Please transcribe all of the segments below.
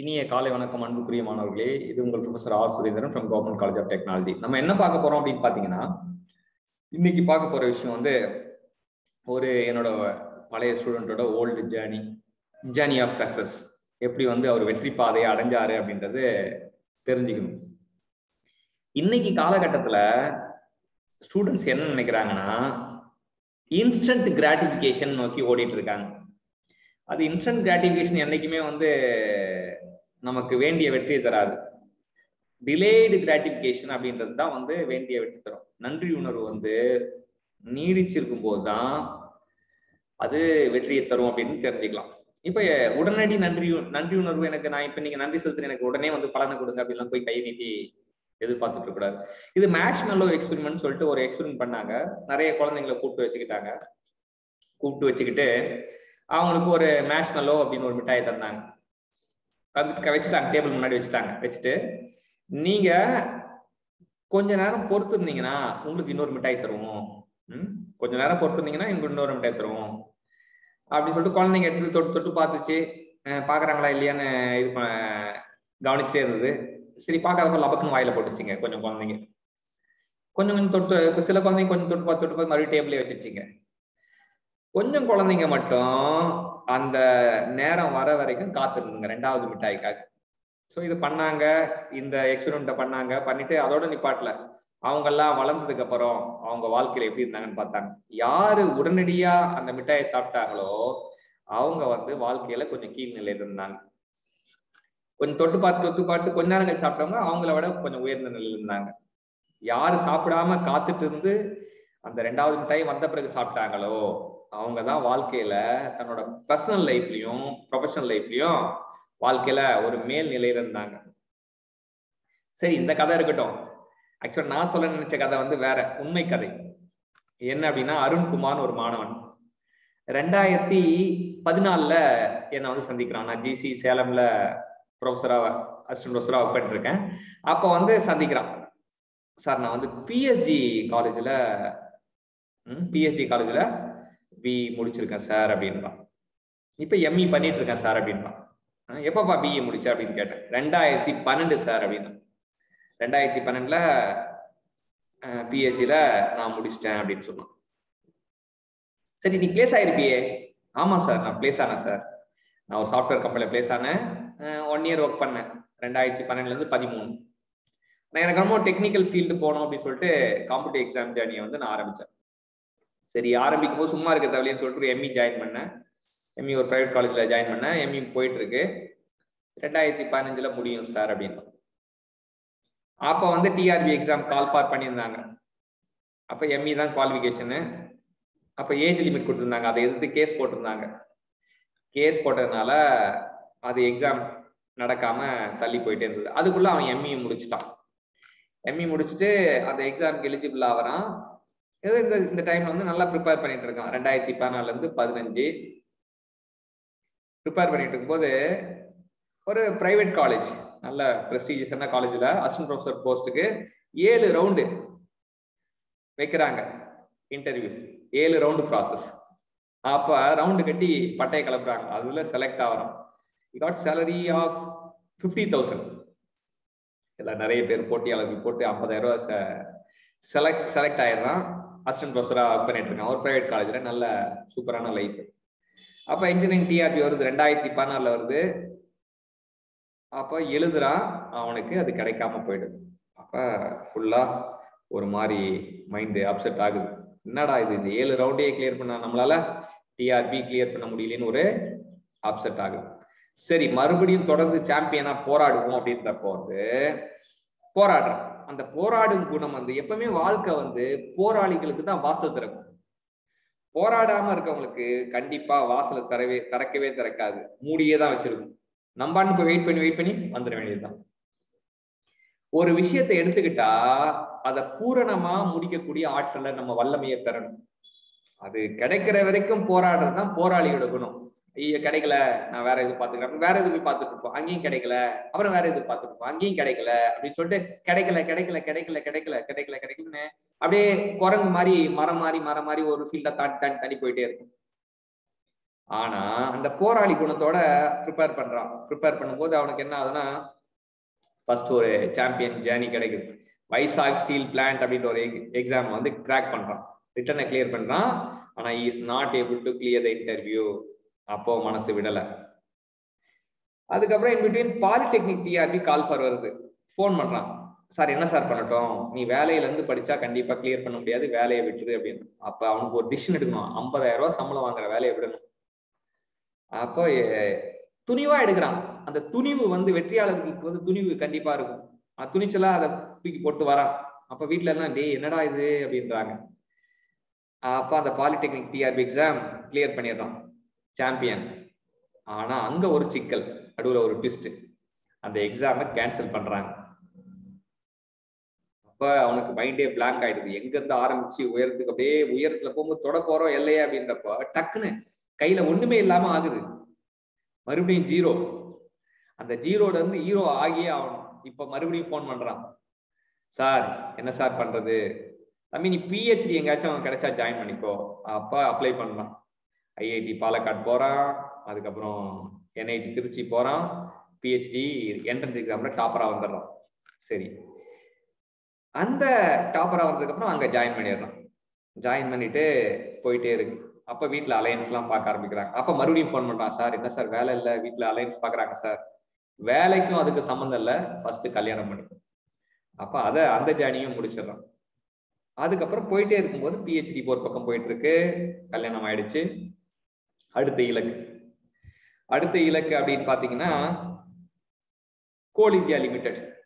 இனிய காலை வணக்கம் அன்புக்குரிய மாணவர்களே. இது உங்கள் professor R. Surendran from government college of technology நம்ம என்ன பார்க்க போறோம் அப்படின்னு பாத்தீங்கன்னா இன்னைக்கு பார்க்க போற விஷயம் வந்து ஒரு என்னோட பழைய ஸ்டூடெண்டோட old journey journey of success எப்படி வந்து அவர் வெற்றி பாதையை அடைஞ்சாரு அப்படின்றது தெரிஞ்சுக்கணும். இன்னைக்கு காலகட்டத்தில் ஸ்டூடெண்ட்ஸ் என்ன நினைக்கிறாங்கன்னா இன்ஸ்டன்ட் கிராட்டிபிகேஷன் நோக்கி ஓடிட்டு இருக்காங்க. அது இன்ஸ்டன்ட் கிராட்டிஃபிகேஷன் என்னைக்குமே வந்து நமக்கு வேண்டிய வெற்றியை தராது. டிலேடு கிராட்டிஃபிகேஷன் அப்படின்றது தான் வந்து வேண்டிய வெற்றி தரும். நன்றி உணர்வு வந்து நீடிச்சிருக்கும் போது தான் அது வெற்றியை தரும் அப்படின்னு தெரிஞ்சுக்கலாம். இப்ப உடனடி நன்றி நன்றி உணர்வு எனக்கு நான் இப்ப நீங்க நன்றி செலுத்துற எனக்கு உடனே வந்து பலனை கொடுங்க அப்படிலாம் போய் கை நீட்டி எதிர்பார்த்துட்டு கூடாது இது மேட்ச் மெல்லோ எக்ஸ்பெரிமெண்ட் சொல்லிட்டு ஒரு எக்ஸ்பெரிமெண்ட் பண்ணாங்க. நிறைய குழந்தைங்களை கூப்பிட்டு வச்சுக்கிட்டாங்க. கூப்பிட்டு வச்சுக்கிட்டு அவங்களுக்கு ஒரு மேஷ் அப்படின்னு ஒரு மிட்டாயை தந்தாங்க. வச்சுட்டாங்க டேபிள் முன்னாடி வச்சுட்டாங்க. வச்சுட்டு நீங்க கொஞ்ச நேரம் பொறுத்து இருந்தீங்கன்னா உங்களுக்கு இன்னொரு மிட்டாய் தருவோம். ம்? கொஞ்ச நேரம் பொறுத்து இருந்தீங்கன்னா இன்னொரு மிட்டாய் தருவோம். அப்படின்னு சொல்லிட்டு குழந்தைங்க எடுத்து தொட்டு தொட்டு பார்த்துச்சு. பாக்குறாங்களா இல்லையான்னு இது கவனிச்சுட்டே இருந்தது. சரி பார்க்காதப்ப லபக்குன்னு வாயில போட்டுச்சிங்க கொஞ்சம் குழந்தைங்க. கொஞ்சம் கொஞ்சம் தொட்டு சில குழந்தைங்க கொஞ்சம் தொட்டு பார்த்து தொட்டு பார்த்து மறுபடியும் டேபிளே வச்சிருச்சிங்க. கொஞ்சம் குழந்தைங்க மட்டும் அந்த நேரம் வர வரைக்கும் காத்திருந்துங்க ரெண்டாவது மிட்டாய்க்காக ஸோ இது பண்ணாங்க. இந்த எக்ஸ்பெரிமெண்ட்டை பண்ணாங்க. பண்ணிட்டு அதோட நிப்பாட்டல. அவங்கெல்லாம் வளர்ந்ததுக்கு அப்புறம் அவங்க வாழ்க்கையில எப்படி இருந்தாங்கன்னு பார்த்தாங்க. யாரு உடனடியா அந்த மிட்டாயை சாப்பிட்டாங்களோ அவங்க வந்து வாழ்க்கையில கொஞ்சம் கீழ்நிலையில இருந்தாங்க. கொஞ்சம் தொட்டு பார்த்து தொட்டு பார்த்து கொஞ்ச நேரம் கழிச்சு சாப்பிட்டவங்க அவங்கள விட கொஞ்சம் உயர்ந்த நிலையில இருந்தாங்க. யாரு சாப்பிடாம காத்துட்டு இருந்து அந்த ரெண்டாவது மிட்டாய் வந்த பிறகு சாப்பிட்டாங்களோ அவங்க தான் வாழ்க்கையில தன்னோட பர்சனல் லைஃப்லயும் ப்ரொஃபஷனல் லைஃப்லயும் வாழ்க்கையில ஒரு மேல் நிலையில இருந்தாங்க. சரி இந்த கதை இருக்கட்டும். ஆக்சுவலா நான் சொல்ல நினைச்ச கதை வந்து வேற உண்மை கதை. என்ன அப்படின்னா அருண்குமார்னு ஒரு மாணவன். ரெண்டாயிரத்தி பதினாலுல என்னை வந்து சந்திக்கிறான். நான் ஜிசி சேலம்ல ப்ரொஃபஸரா அசிஸ்டன்ட் ப்ரொஃபஸரா ஒர்க் பண்ணிட்டு இருக்கேன். அப்போ வந்து சந்திக்கிறான். சார் நான் வந்து பிஎஸ்ஜி காலேஜில் பிஎஸ்ஜி காலேஜில் பி முடிச்சிருக்கேன் சார் அப்படின்றான் இப்போ எம்இ பண்ணிட்டு இருக்கேன் சார் அப்படின்றான் எப்பப்பா பிஏ முடிச்ச அப்படின்னு கேட்டேன். ரெண்டாயிரத்தி பன்னெண்டு சார் அப்படின்னு. ரெண்டாயிரத்தி பன்னெண்டுல பிஎஸ்சியில நான் முடிச்சிட்டேன் அப்படின்னு சொன்னான். சரி நீ பிளேஸ் ஆயிருப்பியே. ஆமா சார் நான் பிளேஸ் ஆனேன் சார் நான் ஒரு சாஃப்ட்வேர் கம்பெனியில் பிளேஸ் ஆனேன். ஒன் இயர் ஒர்க் பண்ணேன். ரெண்டாயிரத்தி பன்னெண்டுல இருந்து பதிமூணு. நான் எனக்கு ரொம்ப டெக்னிக்கல் ஃபீல்டு போகணும் அப்படின்னு சொல்லிட்டு காம்படிட்டிவ் எக்ஸாம் ஜேர்னியை வந்து நான் ஆரம்பிச்சேன். சரி ஆரம்பிக்கும் போது சும்மா இருக்க தேவையில்லைன்னு சொல்லிட்டு ஒரு எம்இ ஜாயின் பண்ணேன். எம்இ ஒரு ப்ரைவேட் காலேஜில் ஜாயின் பண்ணேன். எம்இ போயிட்டு இருக்கு ரெண்டாயிரத்தி பதினஞ்சில் முடியும் சார் அப்படின்னு அப்போ வந்து டிஆர்பி எக்ஸாம் கால் ஃபார் பண்ணியிருந்தாங்க. அப்போ எம்இ தான் குவாலிஃபிகேஷனு அப்போ ஏஜ் லிமிட் கொடுத்துருந்தாங்க. அதை எதிர்த்து கேஸ் போட்டிருந்தாங்க. கேஸ் போட்டதுனால அது எக்ஸாம் நடக்காம தள்ளி போயிட்டே இருந்தது. அதுக்குள்ள அவன் எம்இ முடிச்சிட்டான். எம்இ முடிச்சுட்டு அந்த எக்ஸாமுக்கு எலிஜிபிள் ஆகிறான் இந்த இந்த டைம்ல வந்து நல்லா ப்ரிப்பேர் பண்ணிட்டு இருக்கான். ரெண்டாயிரத்தி பதினாலுல இருந்து பதினஞ்சு. ப்ரிப்பேர் பண்ணிட்டு இருக்கும்போது ஒரு பிரைவேட் காலேஜ் நல்ல ப்ரெஸ்டீஜியஸான காலேஜ்ல அசிஸ்டன்ட் ப்ரொஃபஸர் போஸ்ட்டுக்கு ஏழு ரவுண்டு வைக்கிறாங்க. இன்டர்வியூ ஏழு ரவுண்டு ப்ராசஸ் அப்ப ரவுண்டு கட்டி பட்டையை கிளப்புறாங்க. அதுல செலக்ட் ஆகிறோம் got salary of fifty thousand எல்லாம் நிறைய பேர் போட்டியாளர்கள் போட்டு ஐம்பதாயிரம் ரூபா செலக்ட் செலக்ட் ஆயிடுறான். அசிஸ்டன்ட் ப்ரொஃபஸராக ஒர்க் பண்ணிட்டு இருக்கேன். ஒரு ப்ரைவேட் காலேஜில் நல்ல சூப்பரான லைஃப் அப்போ இன்ஜினியரிங் டிஆர்பி வருது. ரெண்டாயிரத்தி பதினாலில் வருது. அப்போ எழுதுறான் அவனுக்கு அது கிடைக்காம போயிடுது. அப்போ ஃபுல்லாக ஒரு மாதிரி மைண்டு அப்செட் ஆகுது. என்னடா இது? இந்த ஏழு ரவுண்டே கிளியர் பண்ண நம்மளால டிஆர்பி கிளியர் பண்ண முடியலன்னு ஒரு அப்செட் ஆகுது. சரி மறுபடியும் தொடர்ந்து சாம்பியனா போராடுவோம் அப்படின்றப்போ வந்து போராடுறான் அந்த போராடும் குணம் வந்து எப்பவுமே வாழ்க்கை வந்து போராளிகளுக்கு தான் வாசல் திறக்கும். போராடாம இருக்கவங்களுக்கு கண்டிப்பா வாசலை தரவே திறக்கவே திறக்காது. மூடியே தான் வச்சிருக்கும். நம்பான்னு போய் வெயிட் பண்ணி வெயிட் பண்ணி வந்துட வேண்டியதுதான். ஒரு விஷயத்தை எடுத்துக்கிட்டா அதை பூரணமா முடிக்கக்கூடிய ஆற்றலை நம்ம வல்லமையை பெறணும். அது கிடைக்கிற வரைக்கும் போராடுறது தான் போராளியோட குணம். ஐயோ கிடைக்கல. நான் வேற எதுவும் பாத்துக்கிறேன் வேற எதுவும் போய் பார்த்துட்டு இருப்போம். அங்கேயும் கிடைக்கல. அப்புறம் வேற எதுவும் பார்த்துட்டு இருப்போம். அங்கேயும் கிடைக்கல அப்படின்னு சொல்லிட்டு கிடைக்கல கிடைக்கல கிடைக்கல கிடைக்கல கிடைக்கல கிடைக்கலன்னு அப்படியே குரங்கு மாதிரி மரம் மாதிரி மரம் மாதிரி ஒரு ஃபீல்ட தாண்டி தாண்டி தாண்டி போயிட்டே இருக்கும். ஆனா அந்த போராளி குணத்தோட ப்ரிப்பேர் பண்றான். ப்ரிப்பேர் பண்ணும்போது அவனுக்கு என்ன ஆகுதுன்னா ஃபர்ஸ்ட் ஒரு சாம்பியன் ஜேர்னி கிடைக்குது. வைசாக் ஸ்டீல் பிளான்ட் அப்படின்ற ஒரு எக்ஸாம் வந்து கிராக் பண்றான். ரிட்டர்னை கிளியர் பண்றான். ஆனா is not able to clear the interview அப்போ மனசு விடல. அதுக்கப்புறம் in between polytechnic TRB call for வருது. ஃபோன் பண்றான். சார் என்ன சார் பண்ணட்டும்? நீ வேலையில இருந்து படிச்சா கண்டிப்பா கிளியர் பண்ண முடியாது. வேலையை விட்டுரு அப்படின்னு. அப்ப அவனுக்கு ஒரு டிசிஷன் எடுக்கணும். ஐம்பதாயிரம் ரூபாய் சம்பளம் வாங்குற வேலையை விடணும். அப்போ துணிவா எடுக்கிறான். அந்த துணிவு வந்து வெற்றியாளர்களுக்கு வந்து துணிவு கண்டிப்பா இருக்கும். துணிச்சலா அதை தூக்கி போட்டு வரான். அப்ப வீட்டுல எல்லாம் டேய் என்னடா இது? அப்படின்றாங்க. அப்ப அந்த பாலிடெக்னிக் டிஆர்பி எக்ஸாம் கிளியர் பண்ணிடுறான். சாம்பியன் ஆனா அங்க ஒரு சிக்கல். நடுவுல ஒரு ட்விஸ்ட் அந்த எக்ஸாமை கேன்சல் பண்றாங்க. அப்ப அவனுக்கு மைண்டே பிளாங்க் ஆயிடுது. எங்க இருந்து ஆரம்பிச்சு உயரத்துக்கு அப்படியே உயரத்துல போகும்போது தொட போறோம் இல்லையா அப்படின்றப்ப டக்குன்னு கையில ஒண்ணுமே இல்லாம ஆகுது. மறுபடியும் ஜீரோ அந்த ஜீரோல இருந்து ஹீரோ ஆகியே ஆகணும். இப்ப மறுபடியும் ஃபோன் பண்றான். சார் என்ன சார் பண்றது? தம்பி நீ பிஹெச்டி எங்கேயாச்சும் கிடைச்சா ஜாயின் பண்ணிக்கோ. அப்ப அப்ளை பண்ணலாம் ஐஐடி பாலக்காடு போறான் அதுக்கப்புறம் என்ஐடி திருச்சி போறான் பிஹெச்டி என்ட்ரன்ஸ் எக்ஸாம்ல டாப்பரா வந்துடுறான். சரி. அந்த டாப்பரா வந்ததுக்கு அப்புறம் அங்க ஜாயின் பண்ணிடுறான். ஜாயின் பண்ணிட்டு போயிட்டே இருக்கு. அப்ப வீட்டுல அலையன்ஸ் எல்லாம் பார்க்க ஆரம்பிக்கிறாங்க. அப்ப மறுபடியும் ஃபோன் பண்றான் சார் என்ன சார் வேலை இல்லை? வீட்டுல அலையன்ஸ் பாக்குறாங்க சார். வேலைக்கும் அதுக்கு சம்மந்தம் இல்லை. ஃபர்ஸ்ட் கல்யாணம் பண்ணிக்கும் அப்ப அத அந்த ஜேர்னியும் முடிச்சிடறான். அதுக்கப்புறம் போயிட்டே இருக்கும்போது பிஹெச்டி போர் பக்கம் போயிட்டு இருக்கு. கல்யாணம் ஆயிடுச்சு. அடுத்த இலக்கு. அடுத்த இலக்கு அப்படின்னு பாத்தீங்கன்னா கோல் இந்தியா லிமிடெட்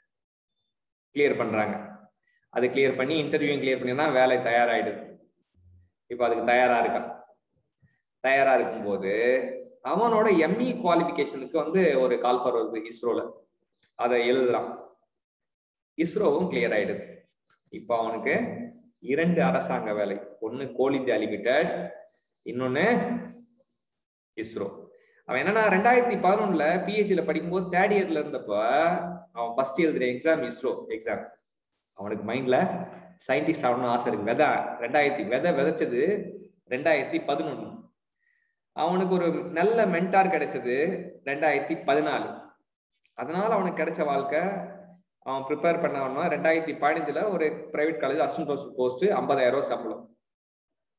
கிளியர் பண்றாங்க. அது கிளியர் பண்ணி இன்டர்வியூ கிளியர் பண்ணினா வேலை தயாராயிடுது. இப்ப அதுக்கு தயாரா இருக்கான். தயாரா இருக்கும்போது அவனோட எம்இ குவாலிபிகேஷனுக்கு வந்து ஒரு கால் ஃபார் வருது இஸ்ரோல அதை எழுதுறான். இஸ்ரோவும் கிளியர் ஆயிடுது. இப்போ அவனுக்கு இரண்டு அரசாங்க வேலை. ஒன்னு கோல் இந்தியா லிமிடெட் இன்னொன்னு இஸ்ரோ. அவன் என்னன்னா ரெண்டாயிரத்தி பதினொன்னுல பிஹெச்ல படிக்கும்போது தேர்ட் இயர்ல இருந்தப்ப அவன் ஃபர்ஸ்ட் எழுதுற எக்ஸாம் இஸ்ரோ எக்ஸாம் அவனுக்கு மைண்ட்ல சயின்டிஸ்ட் ஆகணும்னு ஆசை இருக்கு. விதை ரெண்டாயிரத்தி விதை விதைச்சது ரெண்டாயிரத்தி பதினொன்னு. அவனுக்கு ஒரு நல்ல மென்டார் கிடைச்சது ரெண்டாயிரத்தி பதினாலு. அதனால அவனுக்கு கிடைச்ச வாழ்க்கை அவன் ப்ரிப்பேர் பண்ணவனா ரெண்டாயிரத்தி பதினஞ்சுல ஒரு பிரைவேட் காலேஜ் அசிஸ்டன்ட் போஸ்ட் ஐம்பதாயிரம் ரூபாய் சம்பளம்.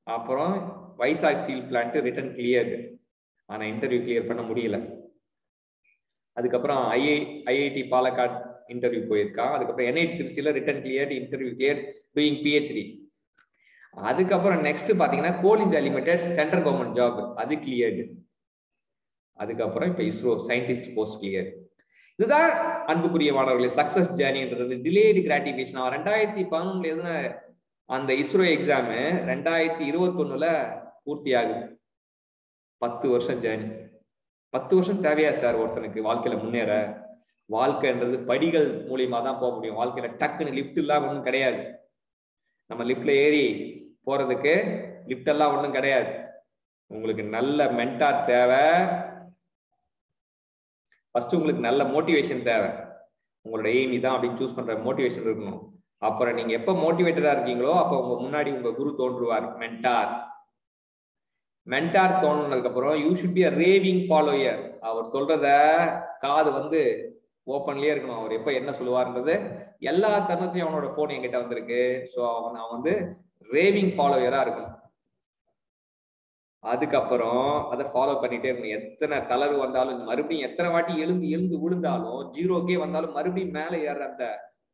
அப்புறம் Vizag steel plant written clear ஆனா இன்டர்வியூ கிளியர் பண்ண முடியல. அதுக்கப்புறம் ஐஐ ஐஐடி பாலக்காட் இன்டர்வியூ போயிருக்கான். அதுக்கப்புறம் என்ஐடி திருச்சியில written clear interview clear doing PhD அதுக்கப்புறம் நெக்ஸ்ட் பாத்தீங்கன்னா Coal India Limited central government job அது கிளியர்டு அதுக்கப்புறம் இப்ப இஸ்ரோ சயின்டிஸ்ட் போஸ்ட் கிளியர் இதுதான் அன்புக்குரிய மாணவர்களே சக்சஸ் ஜேர்னின்றது டிலேடு கிராட்டிபிகேஷன் அவன் ரெண்டாயிரத்தி பதினொன்னுல எதுனா அந்த இஸ்ரோ எக்ஸாமு ரெண்டாயிரத்தி இருபத்தொன்னுல பூர்த்தி ஆகுது பத்து வருஷம் ஜேர்னி பத்து வருஷம் தேவையா சார் ஒருத்தனுக்கு? வாழ்க்கையில முன்னேற. வாழ்க்கைன்றது படிகள் மூலியமா தான் போக முடியும். வாழ்க்கையில டக்குன்னு லிஃப்ட் இல்லாம ஒன்றும் கிடையாது. நம்ம லிஃப்ட்ல ஏறி போறதுக்கு லிஃப்ட் எல்லாம் ஒன்றும் கிடையாது. உங்களுக்கு நல்ல மென்டார் தேவை. ஃபர்ஸ்ட் உங்களுக்கு நல்ல மோட்டிவேஷன் தேவை. உங்களோட எய்ம் இதான் அப்படின்னு சூஸ் பண்ற மோட்டிவேஷன் இருக்கணும். அப்புறம் நீங்க எப்ப மோட்டிவேட்டடா இருக்கீங்களோ அப்ப உங்க முன்னாடி உங்க குரு தோன்றுவார் மென்டார் மென்டார் தோணுனதுக்கு அப்புறம் you should be a raving follower அவர் சொல்றத காது வந்து ஓப்பன்லயே இருக்கணும். அவர் எப்ப என்ன சொல்லுவார்ன்றது எல்லா தருணத்துலயும் அவனோட போன் என்கிட்ட வந்திருக்கு. ஸோ அவன் அவன் வந்து ரேவிங் ஃபாலோயரா இருக்கணும். அதுக்கப்புறம் அதை ஃபாலோ பண்ணிட்டே இருக்கணும். எத்தனை தளர்வு வந்தாலும் மறுபடியும் எத்தனை வாட்டி எழுந்து எழுந்து விழுந்தாலும் ஜீரோக்கே வந்தாலும் மறுபடியும் மேலே ஏற அந்த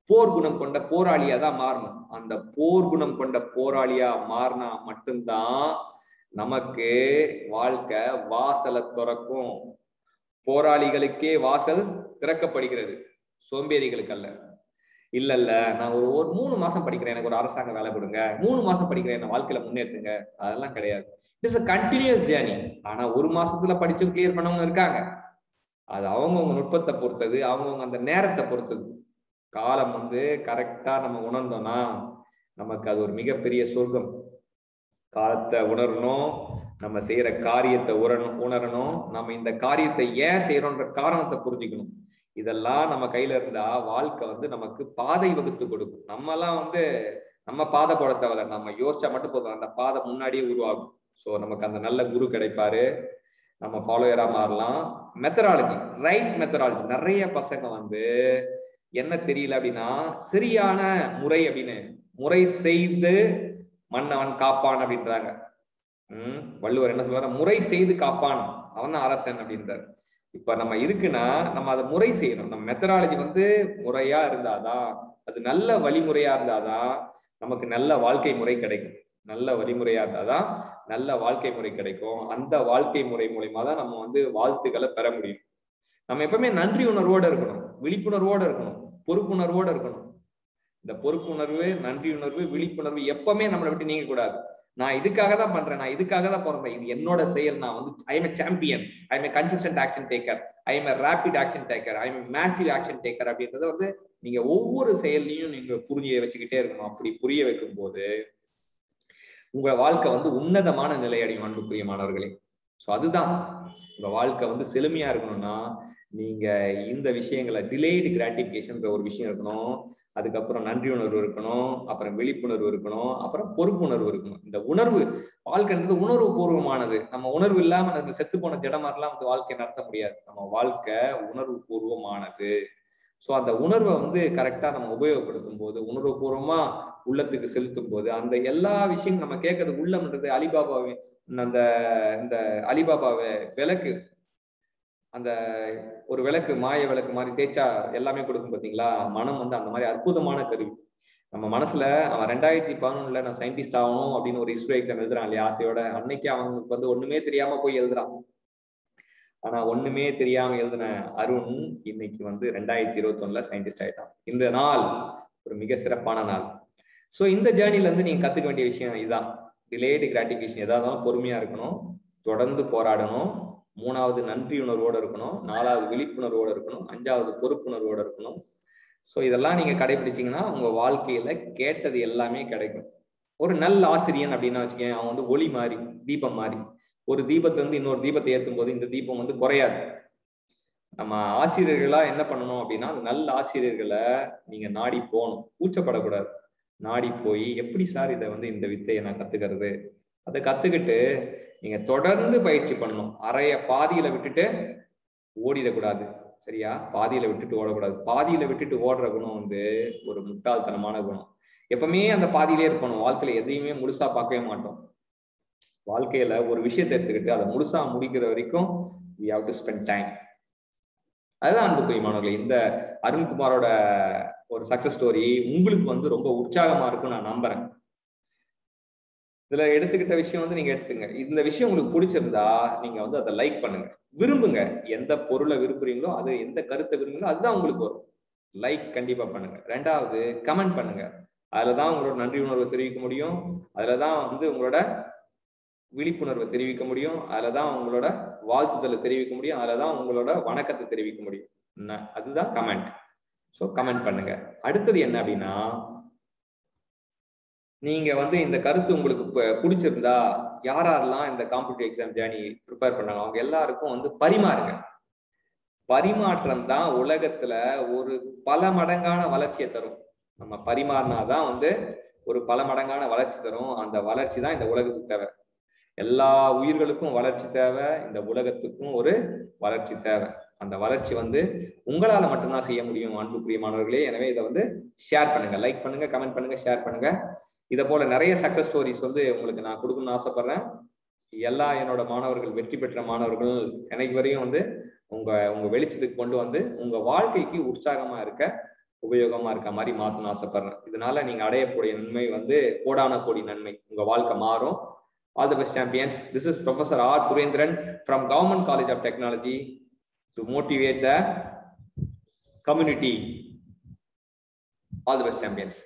போர் குணம் கொண்ட போராளியா தான் மாறணும். அந்த போர் குணம் கொண்ட போராளியா மாறினா மட்டும்தான் நமக்கு வாழ்க்கை வாசலை திறக்கும். போராளிகளுக்கே வாசல் திறக்கப்படுகிறது. சோம்பேறிகளுக்கு அல்ல. இல்ல இல்ல நான் ஒரு ஒரு மூணு மாசம் படிக்கிறேன். எனக்கு ஒரு அரசாங்க வேலை கொடுங்க. மூணு மாசம் படிக்கிறேன். என்ன வாழ்க்கையில முன்னேற்றுங்க. அதெல்லாம் கிடையாது. இட்ஸ் அ கண்டினியூஸ் ஜேர்னி ஆனா ஒரு மாசத்துல படிச்சு கிளியர் பண்ணவங்க இருக்காங்க. அது அவங்கவுங்க நுட்பத்தை பொறுத்தது அவங்கவுங்க அந்த நேரத்தை பொறுத்தது. காலம் வந்து கரெக்டா நம்ம உணர்ந்தோம்னா நமக்கு அது ஒரு மிகப்பெரிய சொர்க்கம். காலத்தை உணரணும் நம்ம செய்யற காரியத்தை உணரணும் உணரணும். நம்ம இந்த காரியத்தை ஏன் செய்யறோன்ற காரணத்தை புரிஞ்சுக்கணும். இதெல்லாம் நம்ம கையில இருந்தா வாழ்க்கை வந்து நமக்கு பாதை வகுத்து கொடுக்கும். நம்ம எல்லாம் வந்து நம்ம பாதை போட தேவையில்ல. நம்ம யோசிச்சா மட்டும் போதும். அந்த பாதை முன்னாடியே உருவாகும். ஸோ நமக்கு அந்த நல்ல குரு கிடைப்பாரு. நம்ம ஃபாலோயரா மாறலாம். மெத்தடாலஜி ரைட் மெத்தடாலஜி நிறைய பசங்க வந்து என்ன தெரியல அப்படின்னா சரியான முறை அப்படின்னு முறை செய்து மன்னவன் காப்பான் அப்படின்றாங்க. உம் வள்ளுவர் என்ன சொல்றாரு? முறை செய்து காப்பான். அவன் தான் அரசன் அப்படின்றாரு. இப்ப நம்ம இருக்குன்னா நம்ம அதை முறை செய்யணும். நம்ம மெத்தடாலஜி வந்து முறையா இருந்தாதான் அது நல்ல வழிமுறையா இருந்தாதான் நமக்கு நல்ல வாழ்க்கை முறை கிடைக்கும். நல்ல வழிமுறையா இருந்தாதான் நல்ல வாழ்க்கை முறை கிடைக்கும். அந்த வாழ்க்கை முறை மூலயமா தான் நம்ம வந்து வாழ்த்துக்களை பெற முடியும். நம்ம எப்பவுமே நன்றி உணர்வோட இருக்கணும். விழிப்புணர்வோட இருக்கணும். பொறுப்புணர்வோட இருக்கணும். இந்த பொறுப்புணர்வு நன்றி உணர்வு விழிப்புணர்வு எப்பவுமே நம்மளை விட்டு நீங்க கூடாது. நான் இதுக்காக தான் பண்றேன் நான் இதுக்காக தான் பிறந்தேன் இது என்னோட செயல். நான் வந்து I am champion I am consistent action taker I am rapid action taker I am massive action taker அப்படின்றத வந்து நீங்க ஒவ்வொரு செயல்லையும் நீங்க புரிஞ்சு வச்சுக்கிட்டே இருக்கணும். அப்படி புரிய வைக்கும் போது உங்க வாழ்க்கை வந்து உன்னதமான நிலை அடையும் அன்பு மாணவர்களே ஸோ அதுதான். உங்க வாழ்க்கை வந்து செழுமையா இருக்கணும்னா நீங்க இந்த விஷயங்களை டிலேடு கிராட்டிபிகேஷன் ஒரு விஷயம் இருக்கணும். அதுக்கப்புறம் நன்றி உணர்வு இருக்கணும் அப்புறம் விழிப்புணர்வு இருக்கணும் அப்புறம் பொறுப்புணர்வு இருக்கணும். இந்த உணர்வு வாழ்க்கைன்றது உணர்வு பூர்வமானது நம்ம உணர்வு இல்லாம நம்ம செத்து போன ஜடமாரெல்லாம் வந்து வாழ்க்கை நடத்த முடியாது. நம்ம வாழ்க்கை உணர்வு பூர்வமானது ஸோ அந்த உணர்வை வந்து கரெக்டா நம்ம உபயோகப்படுத்தும் போது உணர்வு பூர்வமா உள்ளத்துக்கு செலுத்தும் போது அந்த எல்லா விஷயம் நம்ம கேட்கறது உள்ளம்ன்றது அலிபாபாவின் அந்த இந்த அலிபாபாவை விளக்கு. அந்த ஒரு விளக்கு மாய விளக்கு மாதிரி தேய்ச்சா எல்லாமே கொடுக்கும் பார்த்தீங்களா மனம் வந்து அந்த மாதிரி அற்புதமான கருவி. நம்ம மனசுல அவன் ரெண்டாயிரத்தி பதினொன்னுல நான் சயின்டிஸ்ட் ஆகணும் அப்படின்னு ஒரு இஸ்ரோ எக்ஸாம் எழுதுறான் இல்லையா ஆசையோட. அன்னைக்கு அவனுக்கு வந்து ஒண்ணுமே தெரியாம போய் எழுதுறான். ஆனா ஒண்ணுமே தெரியாம எழுதின அருண் இன்னைக்கு வந்து ரெண்டாயிரத்தி இருபத்தி ஒண்ணுல சயின்டிஸ்ட் ஆயிட்டான். இந்த நாள் ஒரு மிக சிறப்பான நாள். சோ இந்த ஜேர்னில இருந்து நீங்க கத்துக்க வேண்டிய விஷயம் இதுதான். டிலேடு கிராட்டிபிகேஷன் எதா இருந்தாலும் பொறுமையா இருக்கணும். தொடர்ந்து போராடணும். மூணாவது நன்றி உணர்வோடு இருக்கணும் நாலாவது விழிப்புணர்வோடு இருக்கணும் அஞ்சாவது பொறுப்புணர்வோடு இருக்கணும். ஸோ இதெல்லாம் நீங்கள் கடைபிடிச்சிங்கன்னா உங்கள் வாழ்க்கையில் கேட்டது எல்லாமே கிடைக்கும். ஒரு நல்ல ஆசிரியன் அப்படின்னா வச்சுக்கேன் அவன் வந்து ஒளி மாதிரி தீபம் மாறி. ஒரு தீபத்தை வந்து இன்னொரு தீபத்தை ஏற்றும் போது இந்த தீபம் வந்து குறையாது. நம்ம ஆசிரியர்களா என்ன பண்ணணும் அப்படின்னா அந்த நல்ல ஆசிரியர்களை நீங்க நாடி போகணும். கூச்சப்படக்கூடாது. நாடி போய் எப்படி சார் இதை வந்து இந்த வித்தையை நான் கத்துக்கிறது? அதை கத்துக்கிட்டு நீங்க தொடர்ந்து பயிற்சி பண்ணணும். அறைய பாதியில விட்டுட்டு ஓடிடக்கூடாது. சரியா? பாதியில விட்டுட்டு ஓடக்கூடாது. பாதியில விட்டுட்டு ஓடுற குணம் வந்து ஒரு முட்டாள்தனமான குணம். எப்பவுமே அந்த பாதியிலே இருக்கணும். வாழ்க்கையில எதையுமே முழுசா பார்க்கவே மாட்டோம். வாழ்க்கையில ஒரு விஷயத்தை எடுத்துக்கிட்டு அதை முழுசா முடிக்கிற வரைக்கும் we have to spend time அதுதான் அன்புக்குரிய மாணவர்களே இந்த அருண்குமாரோட ஒரு சக்சஸ் ஸ்டோரி உங்களுக்கு வந்து ரொம்ப உற்சாகமா இருக்கும் நான் நம்புறேன். இதுல எடுத்துக்கிட்ட விஷயம் வந்து நீங்க எடுத்துங்க. இந்த விஷயம் உங்களுக்கு பிடிச்சிருந்தா நீங்க வந்து அதை லைக் பண்ணுங்க. விரும்புங்க. எந்த பொருளை விரும்புறீங்களோ அது எந்த கருத்தை விரும்புங்களோ அதுதான் உங்களுக்கு வரும். லைக் கண்டிப்பா பண்ணுங்க. ரெண்டாவது கமெண்ட் பண்ணுங்க. அதுலதான் உங்களோட நன்றி உணர்வை தெரிவிக்க முடியும். அதுலதான் வந்து உங்களோட விழிப்புணர்வை தெரிவிக்க முடியும். அதுலதான் உங்களோட வாழ்த்துதலை தெரிவிக்க முடியும். அதுலதான் உங்களோட வணக்கத்தை தெரிவிக்க முடியும். அதுதான் கமெண்ட் ஸோ கமெண்ட் பண்ணுங்க. அடுத்தது என்ன அப்படின்னா நீங்க வந்து இந்த கருத்து உங்களுக்கு பிடிச்சிருந்தா யாரெல்லாம் இந்த காம்படிட்டிவ் எக்ஸாம் ஜேர்னி ப்ரிப்பேர் பண்ணாங்க அவங்க எல்லாருக்கும் வந்து பரிமாறுங்க. பரிமாற்றம் தான் உலகத்துல ஒரு பல மடங்கான வளர்ச்சியை தரும். நம்ம பரிமாறினாதான் வந்து ஒரு பல மடங்கான வளர்ச்சி தரும். அந்த வளர்ச்சி தான் இந்த உலகத்துக்கு தேவை. எல்லா உயிர்களுக்கும் வளர்ச்சி தேவை. இந்த உலகத்துக்கும் ஒரு வளர்ச்சி தேவை. அந்த வளர்ச்சி வந்து உங்களால மட்டும்தான் செய்ய முடியும் அன்புக்குரிய மாணவர்களே. எனவே இதை வந்து ஷேர் பண்ணுங்க. லைக் பண்ணுங்க கமெண்ட் பண்ணுங்க ஷேர் பண்ணுங்க. இதை போல நிறைய சக்சஸ் ஸ்டோரிஸ் வந்து உங்களுக்கு நான் கொடுக்கணும்னு ஆசைப்படுறேன். எல்லா என்னோட மாணவர்கள் வெற்றி பெற்ற மாணவர்கள் எனக்கு வரையும் வந்து உங்க உங்க வெளிச்சத்துக்கு கொண்டு வந்து உங்க வாழ்க்கைக்கு உற்சாகமா இருக்க உபயோகமா இருக்க மாதிரி மாத்தணும்னு ஆசைப்படுறேன். இதனால நீங்க அடையக்கூடிய நன்மை வந்து கோடான கோடி நன்மை. உங்க வாழ்க்கை மாறும். All the best champions this is professor R Surendran from government college of technology to motivate the community all the best champions